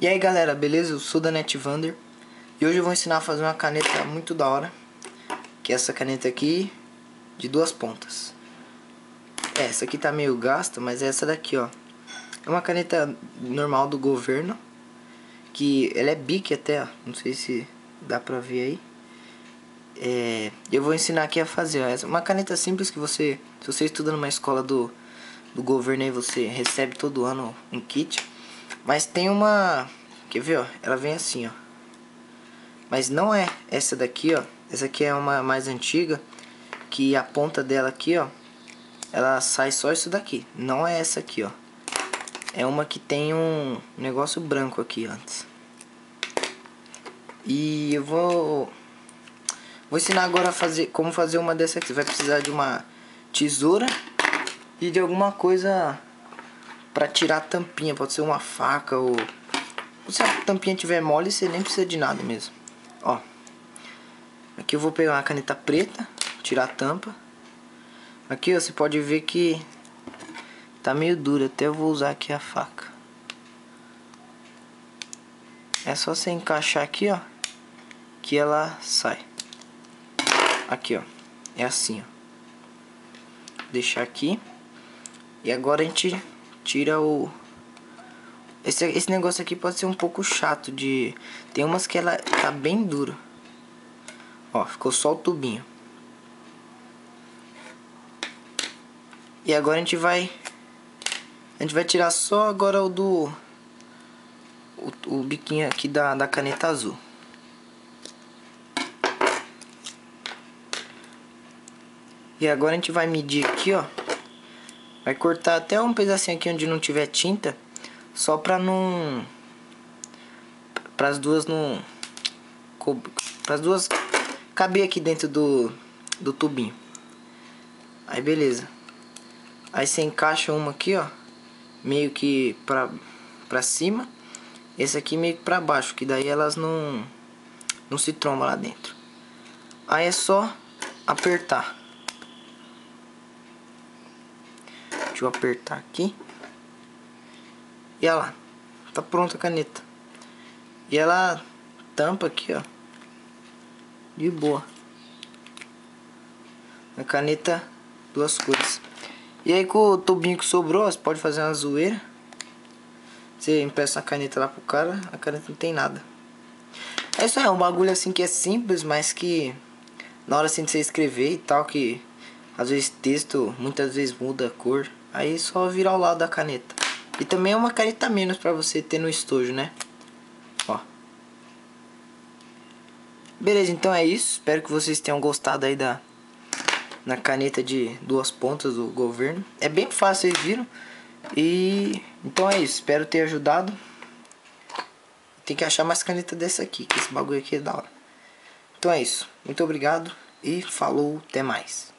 E aí galera, beleza? Eu sou da Netvander E hoje eu vou ensinar a fazer uma caneta muito da hora Que é essa caneta aqui De duas pontas. É, Essa aqui tá meio gasta, mas é essa daqui ó. É uma caneta normal do governo Que ela é bique até, ó. Não sei se dá pra ver aí. É, Eu vou ensinar aqui a fazer ó. Uma caneta simples que você Se você estuda numa escola do, do governo aí Você recebe todo ano um kit mas tem uma... Quer ver, ó? Ela vem assim, ó. Mas não é essa daqui, ó. Essa aqui é uma mais antiga. Que a ponta dela aqui, ó. Ela sai só isso daqui. Não é essa aqui, ó. É uma que tem um negócio branco aqui antes. E eu vou... Vou ensinar agora a fazer, como fazer uma dessa aqui. Você vai precisar de uma tesoura e de alguma coisa para tirar a tampinha. Pode ser uma faca ou... Se a tampinha tiver mole, você nem precisa de nada mesmo. Ó. Aqui eu vou pegar uma caneta preta, tirar a tampa. Aqui ó, você pode ver que tá meio dura. Até eu vou usar aqui a faca. É só você encaixar aqui, ó. Que ela sai. Aqui, ó. É assim, ó. Deixar aqui. E agora a gente tira o... Esse, esse negócio aqui pode ser um pouco chato de... Tem umas que ela tá bem duro. Ó, ficou só o tubinho. E agora a gente vai... A gente vai tirar só agora o do... O, o biquinho aqui da, da caneta azul. E agora a gente vai medir aqui, ó. Vai cortar até um pedacinho aqui onde não tiver tinta. Só pra não... Para as duas não... Para as duas caber aqui dentro do, do tubinho. Aí beleza. Aí você encaixa uma aqui, ó. Meio que pra, pra cima. Esse aqui meio que pra baixo. Que daí elas não... Não se trombam lá dentro. Aí é só apertar. Deixa eu apertar aqui. E olha lá. Tá pronta a caneta. E ela tampa aqui, ó. De boa. A caneta, duas cores. E aí com o tubinho que sobrou, você pode fazer uma zoeira. Você empresta a caneta lá pro cara, a caneta não tem nada. É isso é um bagulho assim que é simples, mas que na hora assim de você escrever e tal, que às vezes texto muitas vezes muda a cor. Aí só virar ao lado da caneta. E também é uma caneta menos para você ter no estojo, né? Ó. Beleza, então é isso. Espero que vocês tenham gostado aí da na caneta de duas pontas do governo. É bem fácil, vocês viram? E então é isso. Espero ter ajudado. Tem que achar mais caneta dessa aqui, que esse bagulho aqui é da hora. Então é isso. Muito obrigado e falou, até mais.